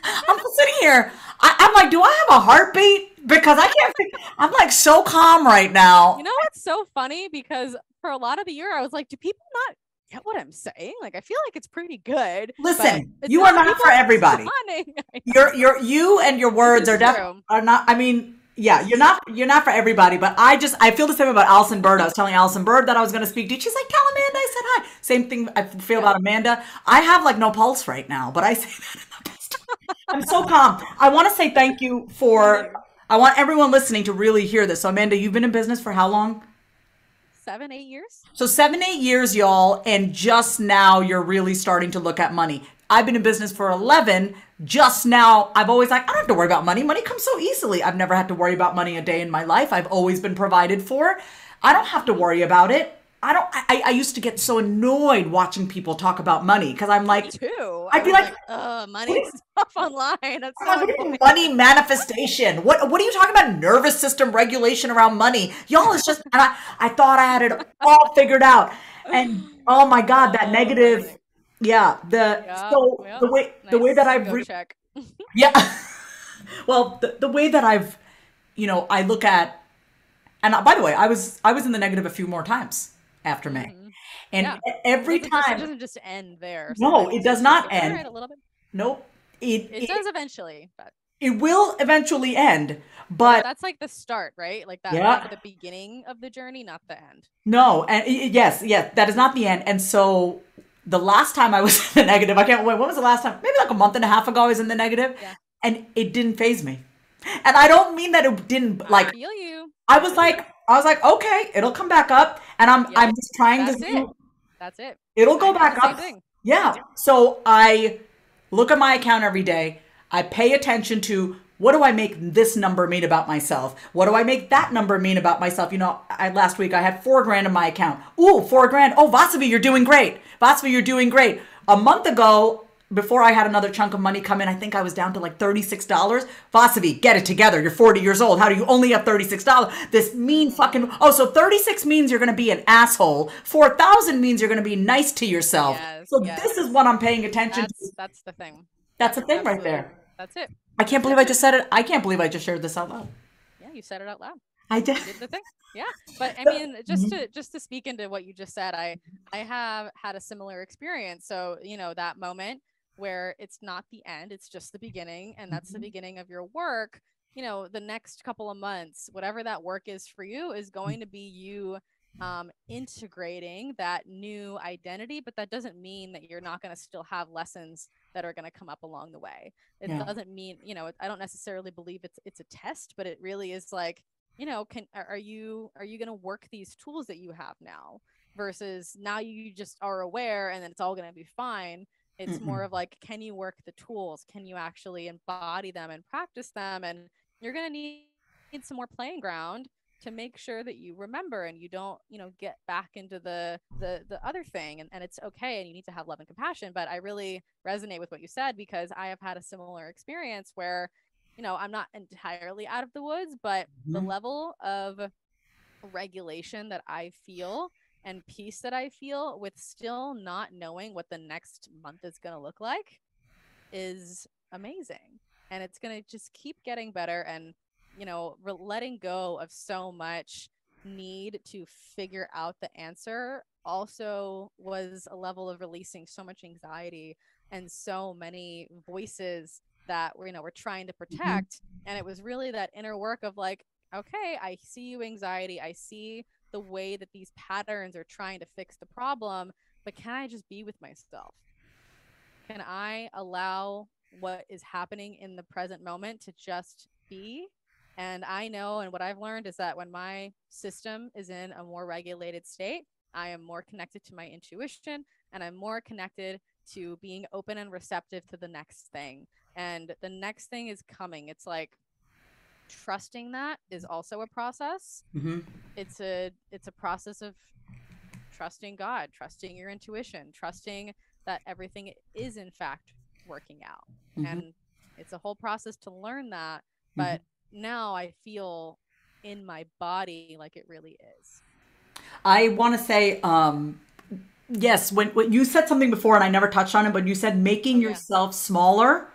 I'm sitting here. I, I'm like, do I have a heartbeat? Because I can't. I'm like so calm right now. You know what's so funny? Because for a lot of the year, I was like, do people not get what I'm saying? Like, I feel like it's pretty good. Listen, you are not for everybody. responding. [laughs] I know, Your your you and your words are definitely are not. I mean, yeah, you're not you're not for everybody. But I just I feel the same about Allison Bird. I was telling Allison Bird that I was going to speak to. you. She's like, tell Amanda I said hi. Same thing I feel about Amanda. I have like no pulse right now, but I say [laughs] that in the best. I'm so calm. I want to say thank you for. I want everyone listening to really hear this. So Amanda, you've been in business for how long? Seven, eight years? So seven, eight years, y'all, and just now you're really starting to look at money. I've been in business for 11. Just now, I've always like, I don't have to worry about money. Money comes so easily. I've never had to worry about money a day in my life. I've always been provided for. I don't have to worry about it. I don't. I, I used to get so annoyed watching people talk about money because I'm like, Too. I'd I be like, uh, money [laughs] stuff online. That's so like, what do you annoying. mean money manifestation. What what are you talking about? Nervous system regulation around money, y'all. It's just, and I I thought I had it all figured out, and [sighs] oh my god, that negative. Yeah, the Yeah, so yeah. the way the way that I've re- [laughs] yeah, [laughs] well the, the way that I've you know I look at, and by the way, I was I was in the negative a few more times after May, Mhm. and Yeah. every It doesn't just- time, it doesn't just end there. No, it does not end. right, a little bit. nope, it It it, does eventually, but it will eventually end, but that's like the start, right? Like that, Yeah. like the beginning of the journey, not the end. No, and yes, yes, that is not the end. And so the last time I was [laughs] in the negative, I can't wait. When was the last time? Maybe like a month and a half ago, I was in the negative, Yeah. and it didn't faze me. And I don't mean that it didn't I like. feel you. I was like, I was like, okay, it'll come back up, and I'm Yep, I'm just trying that's to. it. That's it. It'll go I back up. thing. Yeah. So I look at my account every day. I pay attention to what do I make this number mean about myself? What do I make that number mean about myself? You know, I last week I had four grand in my account. Ooh, four grand. Oh, Vasavi, you're doing great. Vasavi, you're doing great. A month ago, before I had another chunk of money come in, I think I was down to like $36. Vasavi, get it together. You're 40 years old. How do you only have $36? This mean fucking Oh, so 36 means you're going to be an asshole. 4,000 means you're going to be nice to yourself. Yes, so yes. this is what I'm paying attention to. That's that's the thing. That's the thing right there. That's it. I can't believe I just said it. I can't believe I just shared this out loud. Yeah, you said it out loud. I did. Did the thing. Yeah, but I [laughs] mean, just to just to speak into what you just said, I I have had a similar experience. So you know that moment where it's not the end, it's just the beginning, and that's the Mhm. beginning of your work. You know, the next couple of months, whatever that work is for you, is going to be you um, integrating that new identity. But that doesn't mean that you're not going to still have lessons that are going to come up along the way. It Yeah. doesn't mean you know. I don't necessarily believe it's it's a test, but it really is like you know can are are you are you going to work these tools that you have now versus now you just are aware and then it's all going to be fine it's more of like can you work the tools? Can you actually embody them and practice them? And you're going to need need some more playing ground to make sure that you remember and you don't you know get back into the the the other thing. And, and it's okay and you need to have love and compassion but i really resonate with what you said because i have had a similar experience where you know i'm not entirely out of the woods but the Mhm. level of regulation that i feel and peace that i feel with still not knowing what the next month is going to look like is amazing. And it's going to just keep getting better and you know re- letting go of so much need to figure out the answer also was a level of releasing so much anxiety and so many voices that we're you know we're trying to Mm-hmm. protect. And it was really that inner work of like okay i see you anxiety. I see the way that these patterns are trying to fix the problem but can i just be with myself? Can i allow what is happening in the present moment to just be? And i know and what i've learned is that when my system is in a more regulated state i am more connected to my intuition and i'm more connected to being open and receptive to the next thing. And the next thing is coming. It's like trusting that is also a process hmm it's a it's a process of trusting god trusting your intuition trusting that everything is in fact working out Mhm. and it's a whole process to learn that Mm-hmm. but now i feel in my body like it really is I want to say, um, yes, when, when you said something before and I never touched on it, but you said making Oh, yeah. yourself smaller.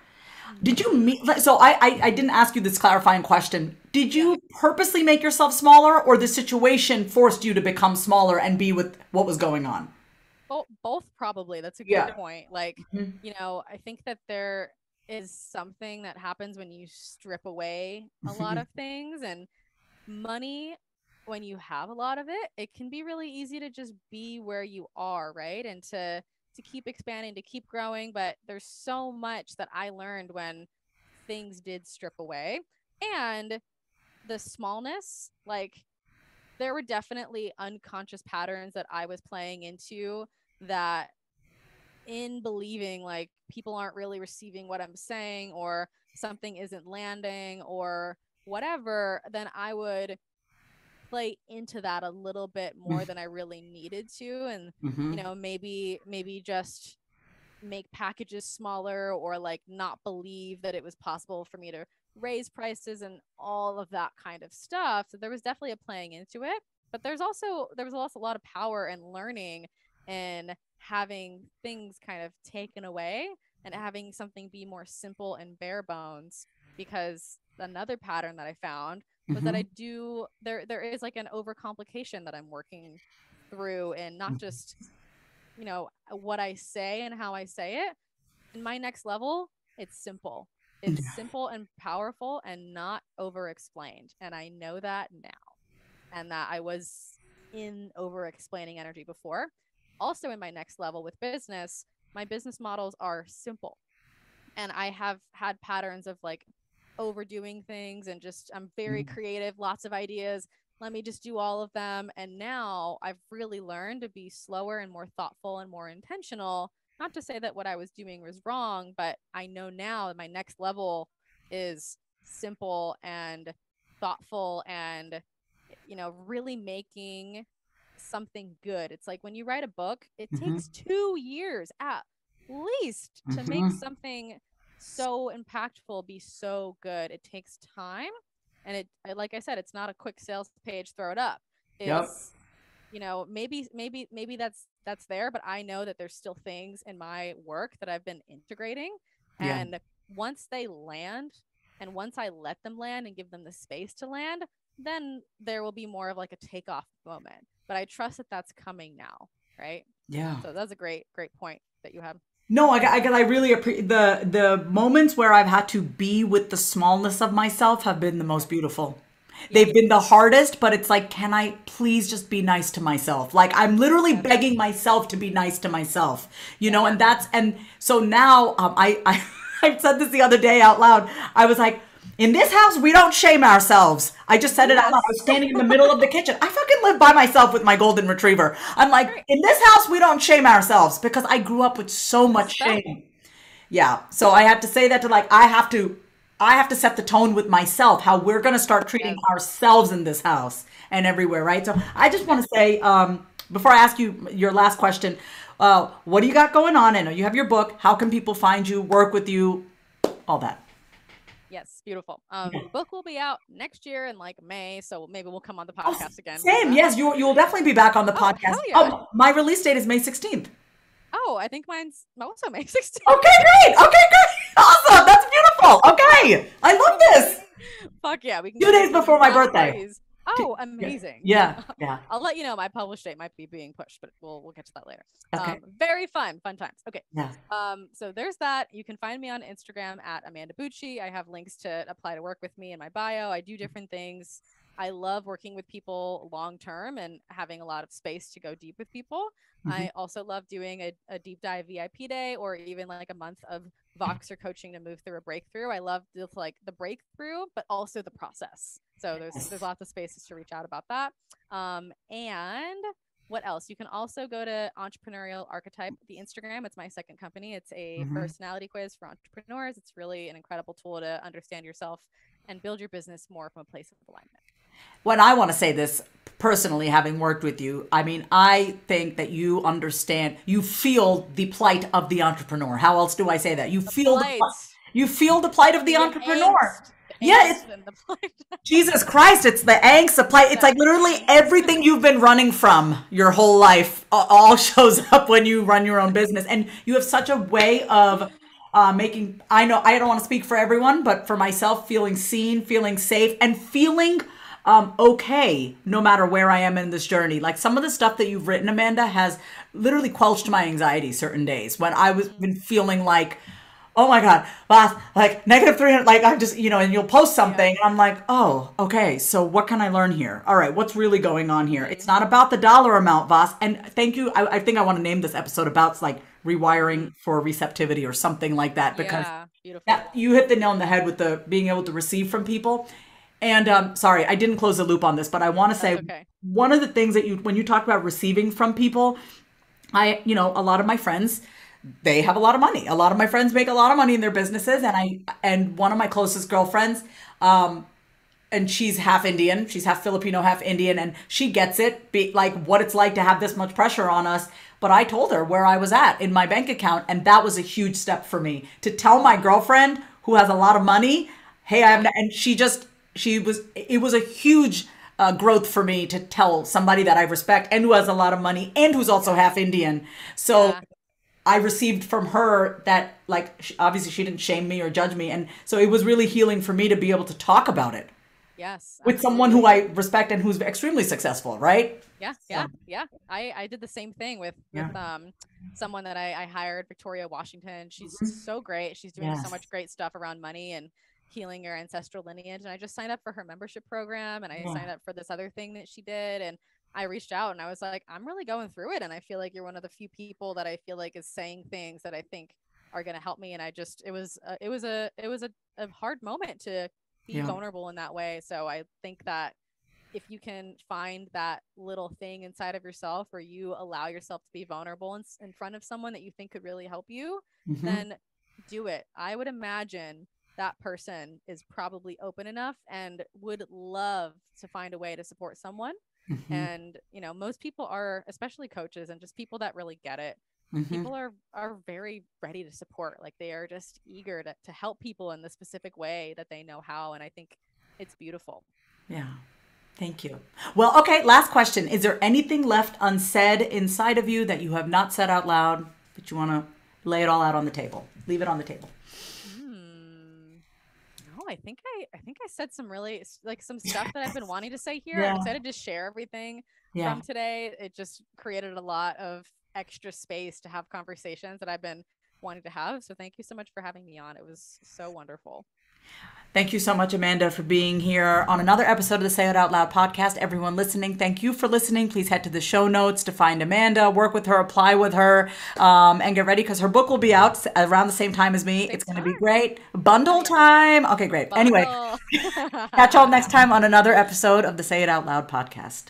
Did you mean so? I, I I didn't ask you this clarifying question. Did you purposely make yourself smaller, or the situation forced you to become smaller and be with what was going on? both both probably that's a good Yeah. point like Mhm. you know i think that there is something that happens when you strip away a lot of things and money when you have a lot of it it can be really easy to just be where you are right and to to keep expanding to keep growing but there's so much that i learned when things did strip away. And the smallness like there were definitely unconscious patterns that i was playing into that in believing like people aren't really receiving what i'm saying or something isn't landing or whatever then i would play into that a little bit more than i really needed to and Mhm. you know maybe maybe just make packages smaller or like not believe that it was possible for me to raise prices and all of that kind of stuff so there was definitely a playing into it but there's also there was also a lot of power and learning and having things kind of taken away and having something be more simple and bare bones because another pattern that i found was that Mhm. I do there there is like an overcomplication that I'm working through and not just you know what I say and how I say it. In my next level, it's simple. It's Yeah. simple and powerful and not over explained. And I know that now. And that I was in over explaining energy before. Also in my next level with business, my business models are simple. And I have had patterns of like overdoing things and just I'm very Mhm. creative, lots of ideas. Let me just do all of them. And now I've really learned to be slower and more thoughtful and more intentional. Not to say that what I was doing was wrong, but I know now that my next level is simple and thoughtful and you know, really making something good. It's like when you write a book, it Mhm. takes 2 years at least to make Mhm. something so impactful be so good. It takes time and it like I said it's not a quick sales page throw it up. It's Yep. you know, maybe maybe maybe that's that's there, but I know that there's still things in my work that I've been integrating Yeah. and once they land and once I let them land and give them the space to land, then there will be more of like a takeoff moment. But I trust that that's coming now, right? Yeah. So that's a great great point that you had. No, I, I, I really appreciate the the moments where I've had to be with the smallness of myself have been the most beautiful. They've been the hardest, but it's like, can I please just be nice to myself? Like I'm literally begging myself to be nice to myself, you know. And that's and so now um, I I [laughs] I said this the other day out loud. I was like. In this house, we don't shame ourselves. I just said it out loud. I was standing in the middle of the kitchen. I fucking live by myself with my golden retriever. I'm like, in this house, we don't shame ourselves because I grew up with so much shame. Yeah. So I have to say that to like I have to I have to set the tone with myself how we're going to start treating ourselves in this house and everywhere, right? So I just want to say um before I ask you your last question, uh what do you got going on? I know you have your book. How can people find you, work with you, all that? Yes, beautiful. Um, book will be out next year in like May, so maybe we'll come on the Oh, podcast again. Same. Yes, you you will definitely be back on the Oh, podcast. yeah. Oh, my release date is May 16th. Oh, I think mine's also May 16th. Okay, great. Okay, great. [laughs] Awesome. That's beautiful. Okay. I love this. Fuck yeah. We can Two days before my birthday. Oh, amazing. Yeah. [laughs] Yeah. I'll let you know. My publish date might be being pushed, but we'll we'll get to that later. Okay. Um, very fun, fun times. Okay. Yeah. Um, so there's that. You can find me on Instagram at Amanda Bucci. I have links to apply to work with me in my bio. I do different things. I love working with people long term and having a lot of space to go deep with people. Mhm. I also love doing a, a deep dive VIP day or even like a month of Voxer coaching to move through a breakthrough. I love the, like the breakthrough, but also the process. So there's there's lots of spaces to reach out about that. Um, and what else? You can also go to Entrepreneurial Archetype, the Instagram. It's my second company. It's a Mhm. personality quiz for entrepreneurs. It's really an incredible tool to understand yourself and build your business more from a place of alignment. when I want to say this personally, having worked with you, I mean, I think that you understand, you feel the plight of the entrepreneur. How else do I say that? You feel the, Plight, you feel the plight of the entrepreneur. angst, the Yeah, it's- and the plight. [laughs] Jesus Christ, it's the angst, the plight. It's like literally everything you've been running from your whole life all [laughs] shows up when you run your own business. And you have such a way of uh, making, I know, I don't want to speak for everyone, but for myself, feeling seen, feeling safe, and feeling um, okay no matter where I am in this journey. Like some of the stuff that you've written, Amanda, has literally quelched my anxiety certain days when I was been feeling like, oh my god boss like negative 300 like i'm just you know and you'll post something and i'm like oh okay so what can i learn here? All right what's really going on here? It's not about the dollar amount boss. And thank you i, I think i want to name this episode about like rewiring for receptivity or something like that because yeah, that, you hit the nail on the head with the being able to receive from people. And um, sorry i didn't close the loop on this but i want to say okay. one of the things that you when you talk about receiving from people i you know a lot of my friends they have a lot of money a lot of my friends make a lot of money in their businesses and i and one of my closest girlfriends um and she's half Indian, she's half Filipino, half Indian, and she gets it, be, like what it's like to have this much pressure on us. But I told her where I was at in my bank account, and that was a huge step for me to tell my girlfriend who has a lot of money, hey, I have, no, and she just, she was, it was a huge uh, growth for me to tell somebody that I respect and who has a lot of money and who's also half Indian. So. Yeah. I received from her that, like, obviously she didn't shame me or judge me. And so it was really healing for me to be able to talk about it Yes. with someone who I respect and who's extremely successful, right? Yeah, yeah, yeah. I I did the same thing with Yeah. with um someone that I, I hired, Victoria Washington. She's Mhm. so great. She's doing Yes. so much great stuff around money and healing your ancestral lineage. And I just signed up for her membership program, and I Yeah. signed up for this other thing that she did, and I reached out and I was like, I'm really going through it, and I feel like you're one of the few people that I feel like is saying things that I think are going to help me. And I just it was uh, it was a it was a, a hard moment to be Yeah. vulnerable in that way. So I think that if you can find that little thing inside of yourself where you allow yourself to be vulnerable in, in front of someone that you think could really help you, Mhm. then do it. I would imagine that person is probably open enough and would love to find a way to support someone. Mhm. And, you know, most people are, especially coaches and just people that really get it, Mhm. people are are very ready to support like they are just eager to, to help people in the specific way that they know how and i think it's beautiful Yeah. Thank you. Well, okay, last question. Is there anything left unsaid inside of you that you have not said out loud that you want to lay it all out on the table? Leave it on the table. I think I I think I said some really like some stuff that I've been wanting to [laughs] say here. Yeah. I'm excited to share everything Yeah. from today. It just created a lot of extra space to have conversations that I've been wanting to have. So thank you so much for having me on. It was so wonderful. Thank you so much, Amanda, for being here on another episode of the Say It Out Loud podcast. Everyone listening, thank you for listening. Please head to the show notes to find Amanda, work with her, apply with her, um, and get ready because her book will be out around the same time as me. It's going to be great. Bundle time. Okay, great. Anyway, [laughs] catch y'all next time on another episode of the Say It Out Loud podcast.